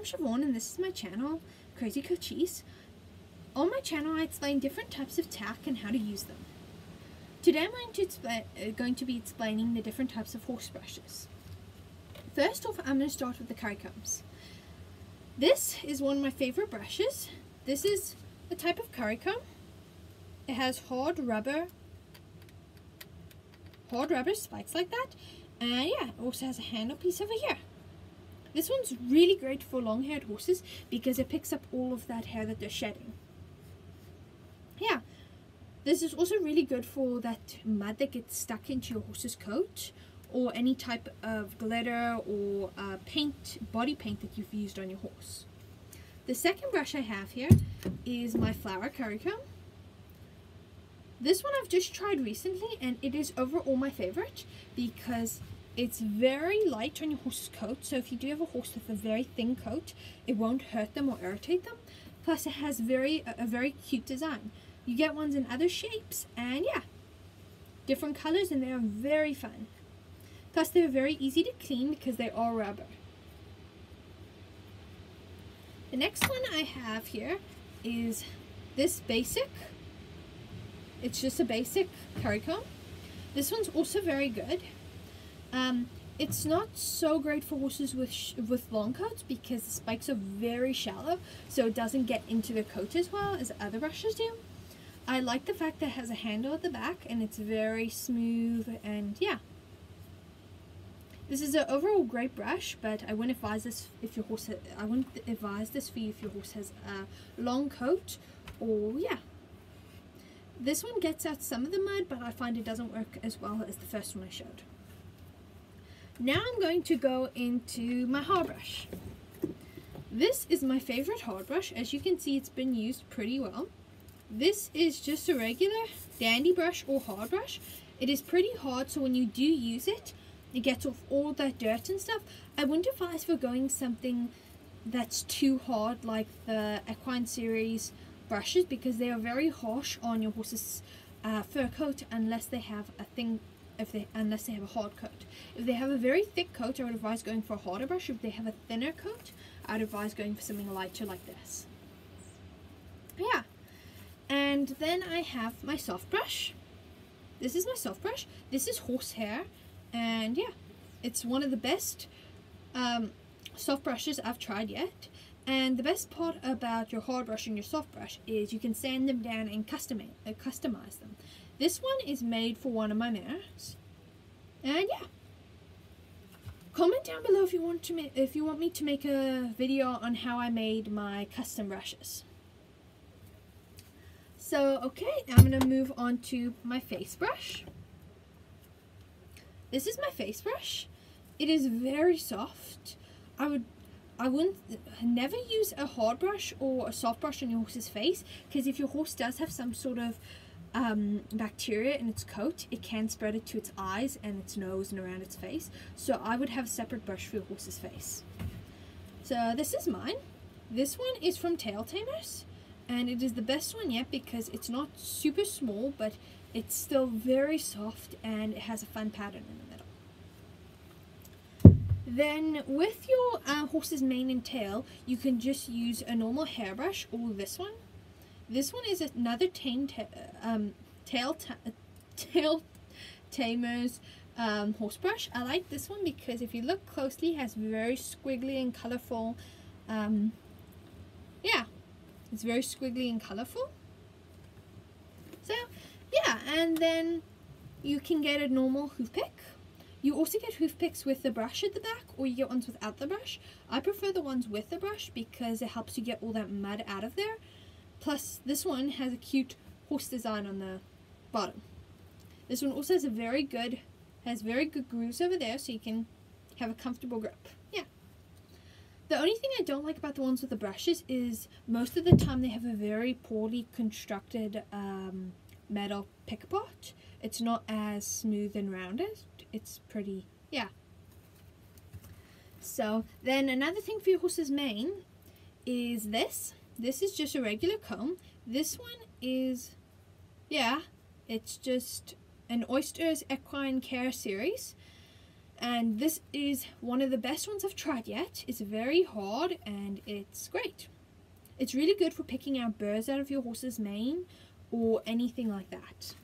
I'm Siobhan and this is my channel, Crazy Cochise. On my channel I explain different types of tack and how to use them. Today I'm going to, uh, going to be explaining the different types of horse brushes. First off, I'm going to start with the currycombs. This is one of my favorite brushes. This is a type of currycomb. It has hard rubber, hard rubber spikes like that. And yeah, it also has a handle piece over here. This one's really great for long-haired horses because it picks up all of that hair that they're shedding. Yeah, this is also really good for that mud that gets stuck into your horse's coat or any type of glitter or uh, paint, body paint that you've used on your horse. The second brush I have here is my flower currycomb. This one I've just tried recently and it is overall my favorite because it's very light on your horse's coat, so if you do have a horse with a very thin coat, it won't hurt them or irritate them. Plus, it has very a, a very cute design. You get ones in other shapes, and yeah, different colors, and they are very fun. Plus, they're very easy to clean because they are rubber. The next one I have here is this basic. It's just a basic curry comb. This one's also very good. Um, it's not so great for horses with with long coats because the spikes are very shallow, so it doesn't get into the coat as well as other brushes do. I like the fact that it has a handle at the back and it's very smooth and yeah. This is an overall great brush, but I wouldn't advise this if your horse. I wouldn't advise this for you if your horse has a long coat, or yeah. This one gets out some of the mud, but I find it doesn't work as well as the first one I showed. Now I'm going to go into my hard brush. This is my favorite hard brush. As you can see, it's been used pretty well. This is just a regular dandy brush or hard brush. It is pretty hard, so when you do use it, it gets off all that dirt and stuff. I wouldn't advise for going something that's too hard like the Equine series brushes because they are very harsh on your horse's uh, fur coat unless they have a thing if they unless they have a hard coat. If they have a very thick coat, I would advise going for a harder brush. If they have a thinner coat, I would advise going for something lighter like this. Yeah. And then I have my soft brush. This is my soft brush. This is horsehair. And yeah, it's one of the best um, soft brushes I've tried yet. And the best part about your hard brush and your soft brush is you can sand them down and custom uh, customize them. This one is made for one of my mares. And yeah. Comment down below if you want to if you want me to make a video on how I made my custom brushes. So, okay, I'm going to move on to my face brush. This is my face brush. It is very soft. I would I wouldn't never use a hard brush or a soft brush on your horse's face because if your horse does have some sort of um, bacteria in its coat, it can spread it to its eyes and its nose and around its face. So I would have a separate brush for your horse's face. So this is mine. This one is from Tail Tamers. And it is the best one yet because it's not super small, but it's still very soft and it has a fun pattern in the middle. Then with your uh, horse's mane and tail, you can just use a normal hairbrush or this one this one is another tame ta um, tail, ta tail tamer's um, horse brush. I like this one because if you look closely, it has very squiggly and colorful. Um, yeah, it's very squiggly and colorful. So, yeah, and then you can get a normal hoof pick. You also get hoof picks with the brush at the back or you get ones without the brush. I prefer the ones with the brush because it helps you get all that mud out of there. Plus, this one has a cute horse design on the bottom. This one also has a very good, has very good grooves over there so you can have a comfortable grip. Yeah. The only thing I don't like about the ones with the brushes is most of the time they have a very poorly constructed um, metal pick part. It's not as smooth and rounded. It's pretty, yeah. So then another thing for your horse's mane is this. This is just a regular comb. This one is, yeah, it's just an Oster's Equine Care series. And this is one of the best ones I've tried yet. It's very hard and it's great. It's really good for picking out burrs out of your horse's mane or anything like that.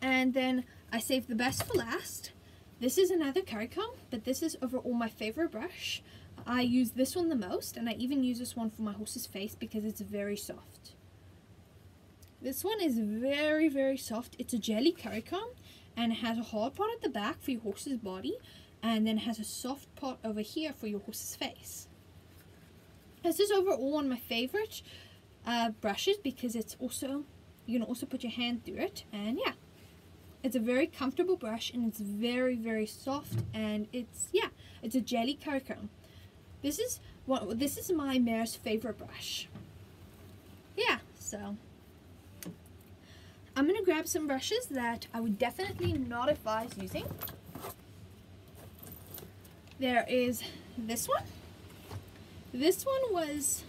And then I saved the best for last. This is another curry comb, but this is overall my favorite brush. I use this one the most, and I even use this one for my horse's face because it's very soft. This one is very, very soft. It's a jelly curry comb, and it has a hard part at the back for your horse's body, and then has a soft part over here for your horse's face. This is overall one of my favorite uh, brushes because it's also, you can also put your hand through it, and yeah. It's a very comfortable brush and it's very, very soft and it's, yeah, it's a jelly curry comb. This is what this is my mare's favorite brush. Yeah, so I'm gonna grab some brushes that I would definitely not advise using. There is this one. This one was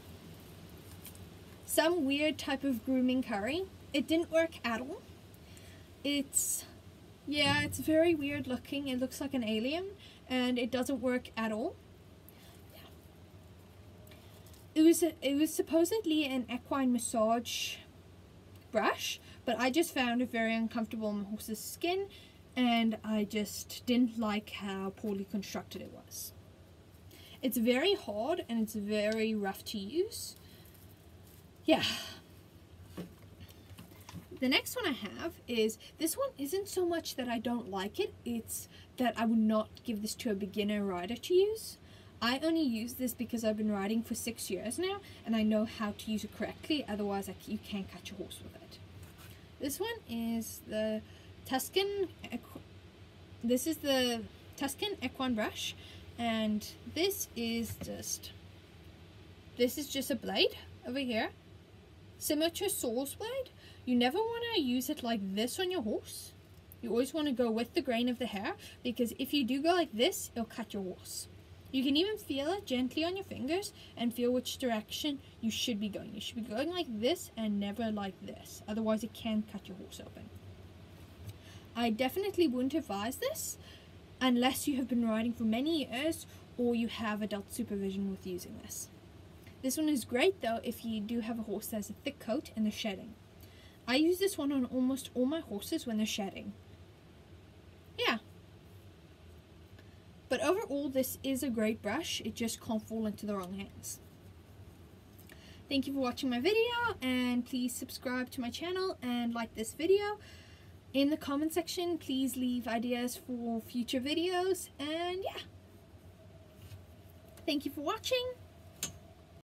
some weird type of grooming curry. It didn't work at all. It's, yeah, it's very weird looking. It looks like an alien and it doesn't work at all. It was a, it was supposedly an equine massage brush, but I just found it very uncomfortable on my horse's skin, and I just didn't like how poorly constructed it was. It's very hard and it's very rough to use. Yeah. The next one I have is, this one isn't so much that I don't like it, it's that I would not give this to a beginner rider to use. I only use this because I've been riding for six years now and I know how to use it correctly, otherwise you can't cut your horse with it. This one is the Tuscan, this is the Tuscan Equine brush and this is just, this is just a blade over here, similar to a saw's blade. You never want to use it like this on your horse. You always want to go with the grain of the hair because if you do go like this, it'll cut your horse. You can even feel it gently on your fingers and feel which direction you should be going. You should be going like this and never like this. Otherwise it can cut your horse open. I definitely wouldn't advise this unless you have been riding for many years or you have adult supervision with using this. This one is great though if you do have a horse that has a thick coat and they're shedding. I use this one on almost all my horses when they're shedding. Yeah, overall, this is a great brush. It just can't fall into the wrong hands. Thank you for watching my video and please subscribe to my channel and like this video. In the comment section, please leave ideas for future videos and yeah. Thank you for watching.